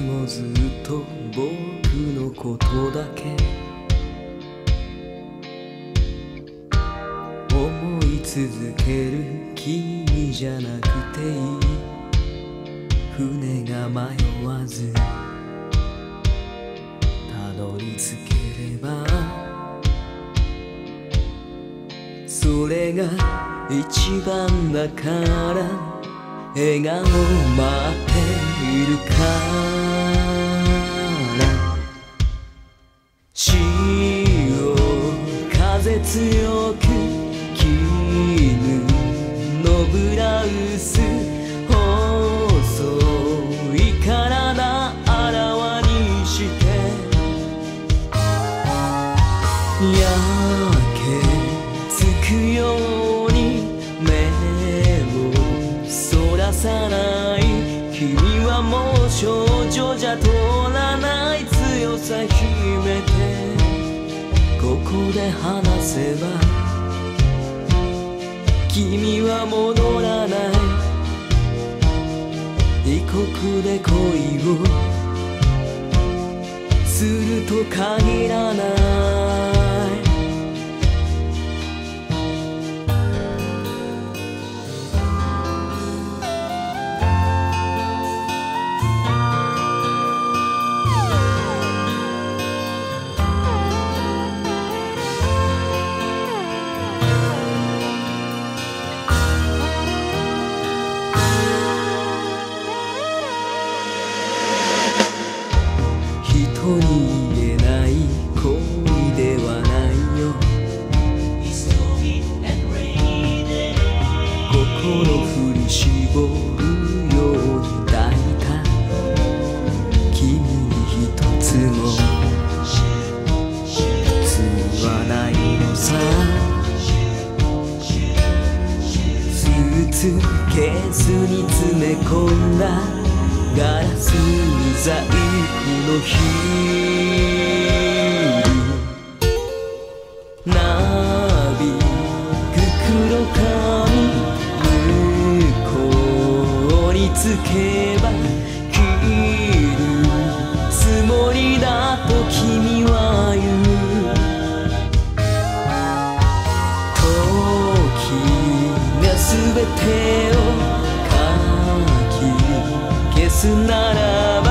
もずっと僕のことだけ。思い続ける君じゃなくていい。船が迷わず。たどり着ければ。それが一番だから。笑顔待っているから。強く絹のブラウス細い体あらわにして焼けつくように目をそらさない君はもう少女じゃ通らない強さ秘めてこで話せば君は戻らない。異国で恋をすると限らない。スケースに詰め込んだガラス細工のヒールなびく黒髪向こうにつけばてを書き消すならば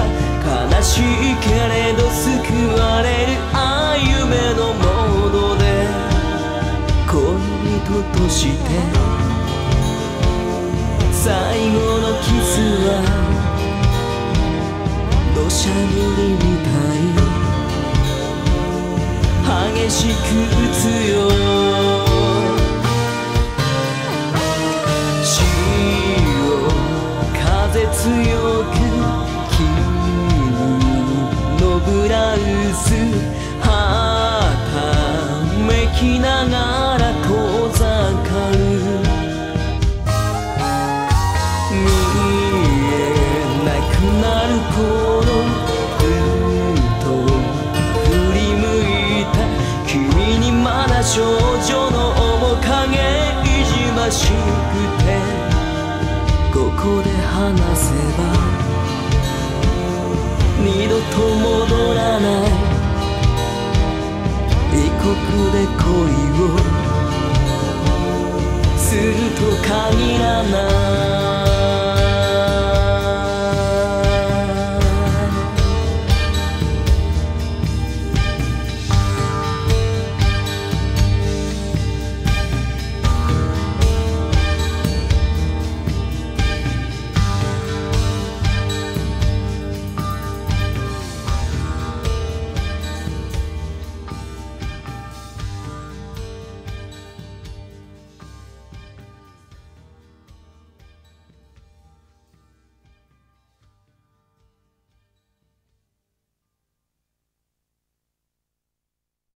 悲しいけれど救われるああ夢のモードで恋人として最後のキスは土砂降りみたい。激しく打つよ風強い離せば二度と戻らない。異国で恋をすると限らない。